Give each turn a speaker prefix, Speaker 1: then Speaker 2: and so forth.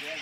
Speaker 1: Yeah,